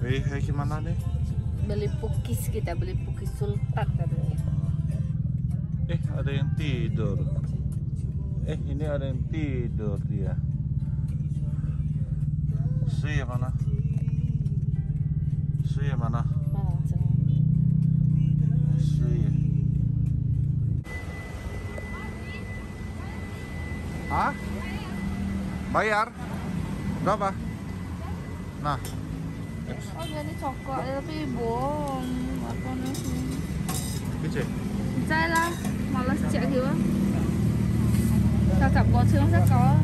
Eh, eh gimana nih? Beli pukis kita, beli pukis sultan katanya. Eh, ada yang tidur. Eh, ini ada yang tidur dia. Si mana? Si mana? Si. Hah? Bayar? Berapa? Nah, Oh, jadi coklat tapi bohong. Apa nih? kecil. 在啦，malas cek gitu. Kakak bocil saya kau.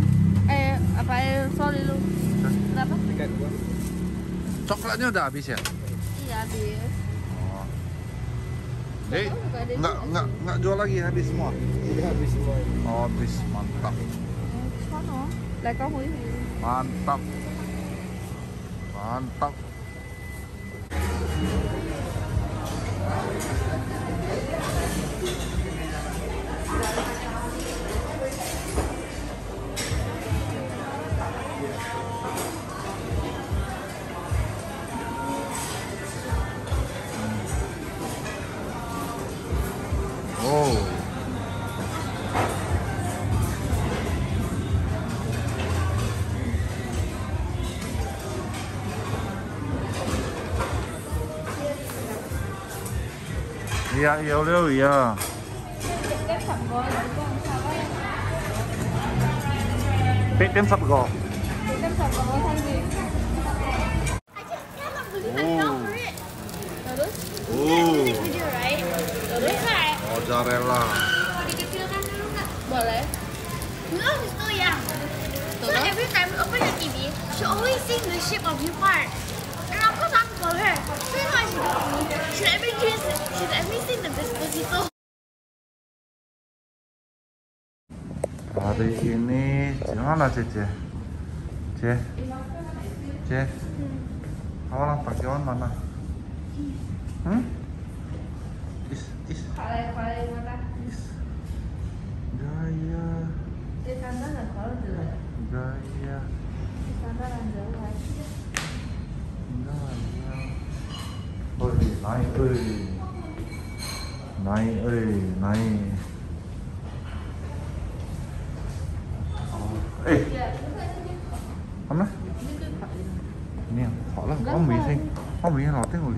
Eh, apa eh sorry lu. Kenapa? Coklatnya udah habis ya? Iya habis. Oh. Eh, nggak nggak nggak jual lagi habis semua. Udah habis semua. Oh, habis mantap, Eh, hủy. mantap, mantap. Oh. Dạ, yêu lưu dạ. Biết tem sập gò. Biết đến sập gò Mozzarella. Boleh. No, still young. So Terus? every time we open the TV, she always sees the shape of you part. And of course I'm for her. So you know what she do? She let me kiss, she let me sing the Despacito. Hari ini di mana Cece? Ce? Ce? Kamu ulang tahun mana? Hmm? nha ôi này ơi. Này ơi này. Ê. Không nay, nè họ là có mì xanh có mì nó tiếng hồi